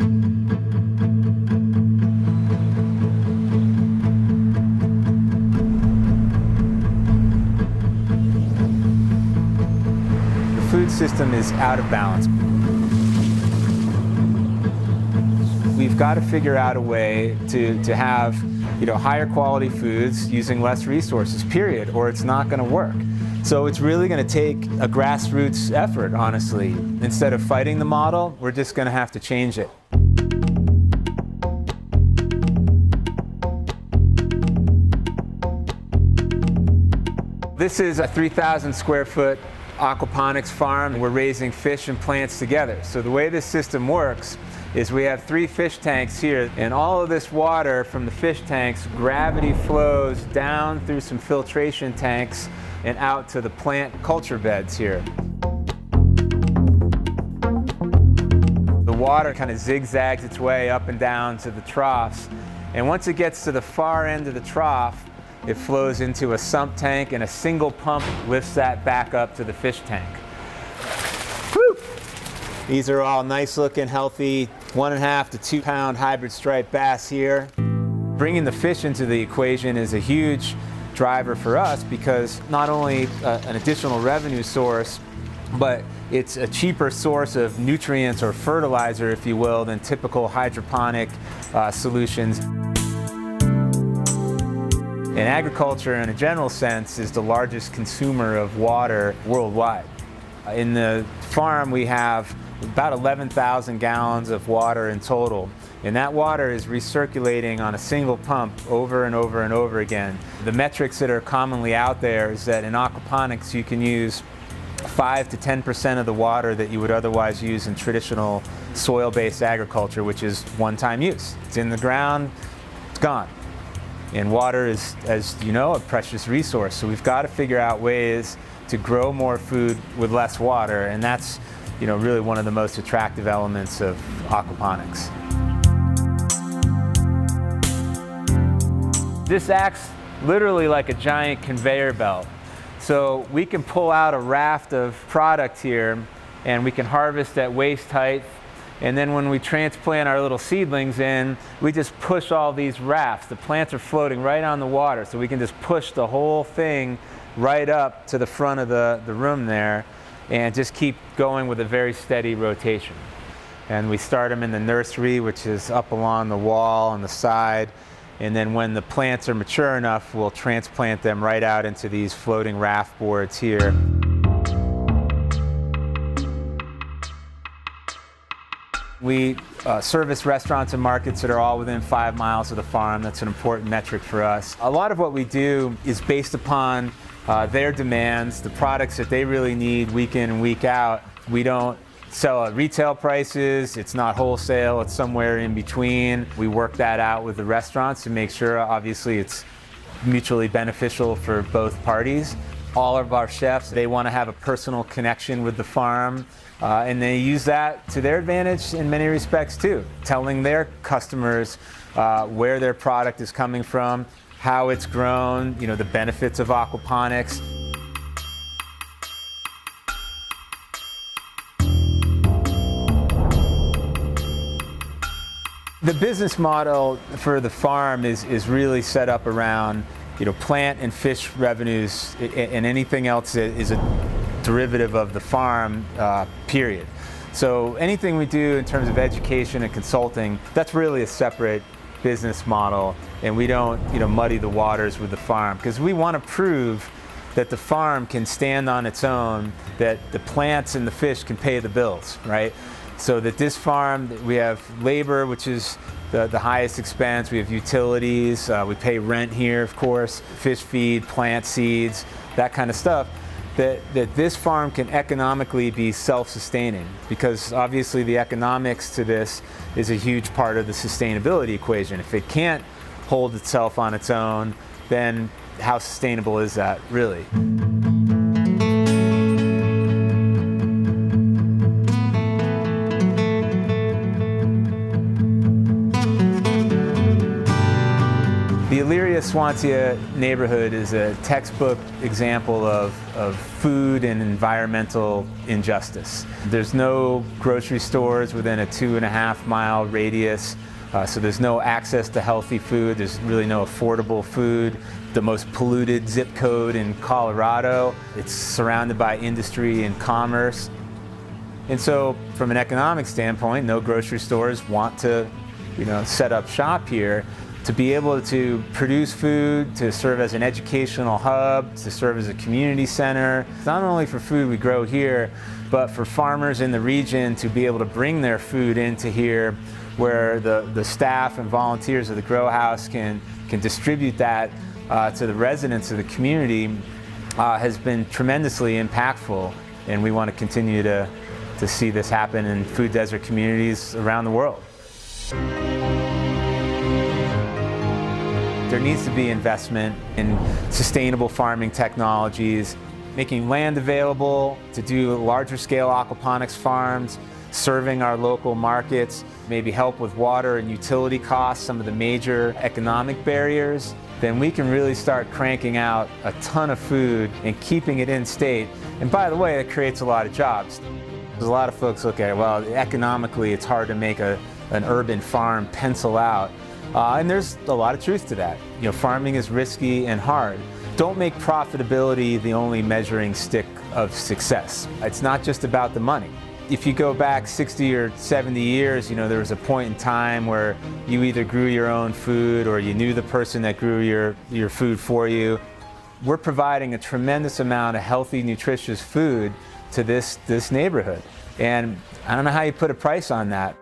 The food system is out of balance. We've got to figure out a way to, to have you know, higher quality foods using less resources, period, or it's not going to work. So it's really going to take a grassroots effort, honestly. Instead of fighting the model, we're just going to have to change it. This is a 3,000 square foot aquaponics farm. We're raising fish and plants together. So the way this system works is we have three fish tanks here and all of this water from the fish tanks, gravity flows down through some filtration tanks and out to the plant culture beds here. The water kind of zigzags its way up and down to the troughs and once it gets to the far end of the trough, it flows into a sump tank and a single pump lifts that back up to the fish tank. Whew. These are all nice looking, healthy, one and a half to two pound hybrid striped bass here. Bringing the fish into the equation is a huge driver for us because not only uh, an additional revenue source, but it's a cheaper source of nutrients or fertilizer, if you will, than typical hydroponic uh, solutions. And agriculture, in a general sense, is the largest consumer of water worldwide. In the farm, we have about 11,000 gallons of water in total. And that water is recirculating on a single pump over and over and over again. The metrics that are commonly out there is that in aquaponics you can use 5 to 10% of the water that you would otherwise use in traditional soil-based agriculture, which is one-time use. It's in the ground, it's gone. And water is, as you know, a precious resource. So we've got to figure out ways to grow more food with less water. And that's, you know, really one of the most attractive elements of aquaponics. This acts literally like a giant conveyor belt. So we can pull out a raft of product here and we can harvest at waist height and then when we transplant our little seedlings in, we just push all these rafts. The plants are floating right on the water, so we can just push the whole thing right up to the front of the, the room there and just keep going with a very steady rotation. And we start them in the nursery, which is up along the wall on the side. And then when the plants are mature enough, we'll transplant them right out into these floating raft boards here. We uh, service restaurants and markets that are all within five miles of the farm. That's an important metric for us. A lot of what we do is based upon uh, their demands, the products that they really need week in and week out. We don't sell at retail prices, it's not wholesale, it's somewhere in between. We work that out with the restaurants to make sure, obviously, it's mutually beneficial for both parties. All of our chefs, they want to have a personal connection with the farm. Uh, and they use that to their advantage in many respects too, telling their customers uh, where their product is coming from, how it's grown, you know, the benefits of aquaponics. The business model for the farm is, is really set up around you know, plant and fish revenues and anything else is a derivative of the farm, uh, period. So anything we do in terms of education and consulting, that's really a separate business model and we don't you know, muddy the waters with the farm because we want to prove that the farm can stand on its own, that the plants and the fish can pay the bills, right? So that this farm, we have labor, which is the, the highest expense, we have utilities, uh, we pay rent here, of course, fish feed, plant seeds, that kind of stuff that, that this farm can economically be self-sustaining because obviously the economics to this is a huge part of the sustainability equation. If it can't hold itself on its own, then how sustainable is that really? Elyria Swansea neighborhood is a textbook example of, of food and environmental injustice. There's no grocery stores within a two and a half mile radius, uh, so there's no access to healthy food. There's really no affordable food. The most polluted zip code in Colorado. It's surrounded by industry and commerce. And so, from an economic standpoint, no grocery stores want to, you know, set up shop here to be able to produce food, to serve as an educational hub, to serve as a community center, not only for food we grow here, but for farmers in the region to be able to bring their food into here where the, the staff and volunteers of the grow house can, can distribute that uh, to the residents of the community uh, has been tremendously impactful and we want to continue to, to see this happen in food desert communities around the world. There needs to be investment in sustainable farming technologies, making land available to do larger scale aquaponics farms, serving our local markets, maybe help with water and utility costs, some of the major economic barriers, then we can really start cranking out a ton of food and keeping it in state. And by the way, it creates a lot of jobs. There's a lot of folks look at it, well, economically it's hard to make a, an urban farm pencil out. Uh, and there's a lot of truth to that. You know, farming is risky and hard. Don't make profitability the only measuring stick of success. It's not just about the money. If you go back 60 or 70 years, you know, there was a point in time where you either grew your own food or you knew the person that grew your, your food for you. We're providing a tremendous amount of healthy, nutritious food to this, this neighborhood. And I don't know how you put a price on that.